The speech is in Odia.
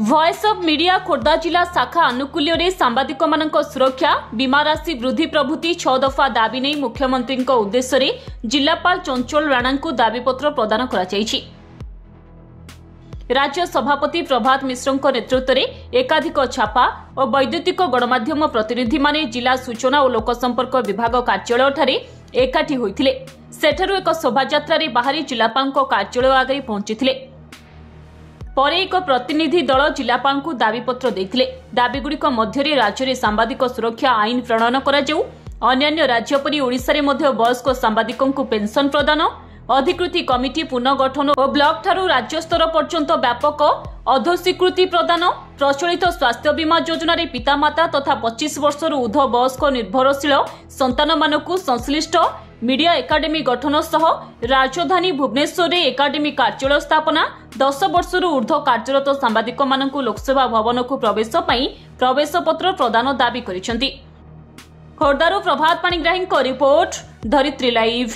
ଭଏସ୍ ଅଫ୍ ମିଡିଆ ଖୋର୍ଦ୍ଧା ଜିଲ୍ଲା ଶାଖା ଆନୁକୂଲ୍ୟରେ ସାମ୍ବାଦିକମାନଙ୍କ ସୁରକ୍ଷା ବୀମା ରାଶି ବୃଦ୍ଧି ପ୍ରଭୃତି ଛଅ ଦଫା ଦାବି ନେଇ ମୁଖ୍ୟମନ୍ତ୍ରୀଙ୍କ ଉଦ୍ଦେଶ୍ୟରେ ଜିଲ୍ଲାପାଳ ଚଞ୍ଚଳ ରାଣାଙ୍କୁ ଦାବିପତ୍ର ପ୍ରଦାନ କରାଯାଇଛି। ରାଜ୍ୟ ସଭାପତି ପ୍ରଭାତ ମିଶ୍ରଙ୍କ ନେତୃତ୍ୱରେ ଏକାଧିକ ଛାପା ଓ ବୈଦ୍ୟୁତିକ ଗଣମାଧ୍ୟମ ପ୍ରତିନିଧିମାନେ ଜିଲ୍ଲା ସୂଚନା ଓ ଲୋକସମ୍ପର୍କ ବିଭାଗ କାର୍ଯ୍ୟାଳୟଠାରେ ଏକାଠି ହୋଇଥିଲେ। ସେଠାରୁ ଏକ ଶୋଭାଯାତ୍ରାରେ ବାହାରି ଜିଲ୍ଲାପାଳଙ୍କ କାର୍ଯ୍ୟାଳୟ ଆଗରେ ପହଞ୍ଚିଥିଲେ। ପରେ ଏକ ପ୍ରତିନିଧି ଦଳ ଜିଲ୍ଲାପାଳଙ୍କୁ ଦାବିପତ୍ର ଦେଇଥିଲେ। ଦାବିଗୁଡ଼ିକ ମଧ୍ୟରେ ରାଜ୍ୟରେ ସାମ୍ବାଦିକ ସୁରକ୍ଷା ଆଇନ ପ୍ରଣୟନ କରାଯାଉ। ଅନ୍ୟାନ୍ୟ ରାଜ୍ୟ ପରି ଓଡ଼ିଶାରେ ମଧ୍ୟ ବୟସ୍କ ସାମ୍ବାଦିକଙ୍କୁ ପେନ୍ସନ୍ ପ୍ରଦାନ। ଅଧିକୃତି କମିଟି ପୁନଃଗଠନ ଓ ବ୍ଲକଠାରୁ ରାଜ୍ୟସ୍ତର ପର୍ଯ୍ୟନ୍ତ ବ୍ୟାପକ ଅଧସ୍ୱୀକୃତି ପ୍ରଦାନ। ପ୍ରଚଳିତ ସ୍ୱାସ୍ଥ୍ୟ ବୀମା ଯୋଜନାରେ ପିତାମାତା ତଥା ପଚିଶ ବର୍ଷରୁ ଉର୍ଦ୍ଧ୍ୱ ବୟସ୍କ ନିର୍ଭରଶୀଳ ସନ୍ତାନମାନଙ୍କୁ ସଂଶ୍ଳିଷ୍ଟ ମିଡିଆ ଏକାଡେମୀ ଗଠନ ସହ ରାଜଧାନୀ ଭୁବନେଶ୍ୱରରେ ଏକାଡେମୀ କାର୍ଯ୍ୟାଳୟ ସ୍ଥାପନା ଦଶ ବର୍ଷରୁ ଉର୍ଦ୍ଧ୍ୱ କାର୍ଯ୍ୟରତ ସାମ୍ବାଦିକମାନଙ୍କୁ ଲୋକସେବା ଭବନକୁ ପ୍ରବେଶ ପାଇଁ ପ୍ରବେଶପତ୍ର ପ୍ରଦାନ ଦାବି କରିଛନ୍ତି। ଖୋର୍ଦ୍ଧାରୁ ପ୍ରଭାତ ପାଣିଗ୍ରାହୀଙ୍କ ରିପୋର୍ଟ ଧରିତ୍ରୀ ଲାଇଭ୍।